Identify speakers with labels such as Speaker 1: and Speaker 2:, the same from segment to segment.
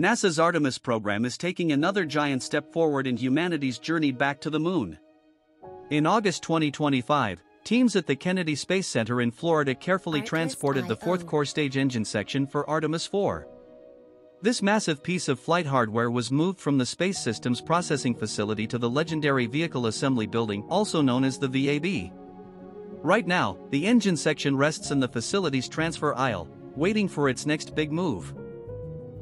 Speaker 1: NASA's Artemis program is taking another giant step forward in humanity's journey back to the moon. In August 2025, teams at the Kennedy Space Center in Florida carefully transported the fourth core stage engine section for Artemis 4. This massive piece of flight hardware was moved from the Space Systems Processing Facility to the legendary Vehicle Assembly Building, also known as the VAB. Right now, the engine section rests in the facility's transfer aisle, waiting for its next big move.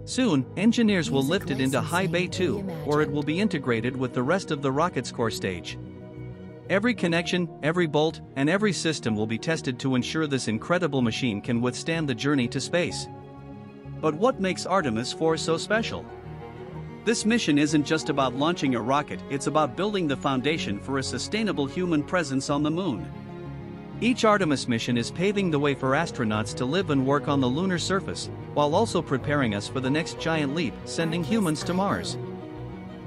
Speaker 1: Soon, engineers will lift it into High Bay 2, or it will be integrated with the rest of the rocket's core stage. Every connection, every bolt, and every system will be tested to ensure this incredible machine can withstand the journey to space. But what makes Artemis 4 so special? This mission isn't just about launching a rocket, it's about building the foundation for a sustainable human presence on the moon. Each Artemis mission is paving the way for astronauts to live and work on the lunar surface, while also preparing us for the next giant leap, sending humans to Mars.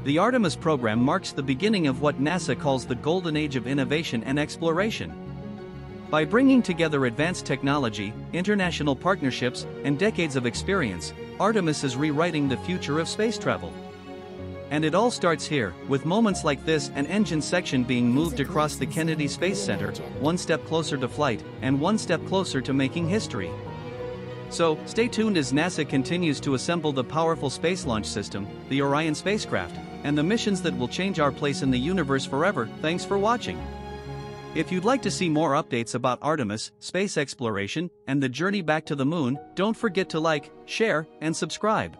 Speaker 1: The Artemis program marks the beginning of what NASA calls the golden age of innovation and exploration. By bringing together advanced technology, international partnerships, and decades of experience, Artemis is rewriting the future of space travel. And it all starts here, with moments like this an engine section being moved across the Kennedy Space Center, one step closer to flight, and one step closer to making history. So, stay tuned as NASA continues to assemble the powerful space launch system, the Orion spacecraft, and the missions that will change our place in the universe forever. Thanks for watching. If you'd like to see more updates about Artemis, space exploration, and the journey back to the moon, don't forget to like, share, and subscribe.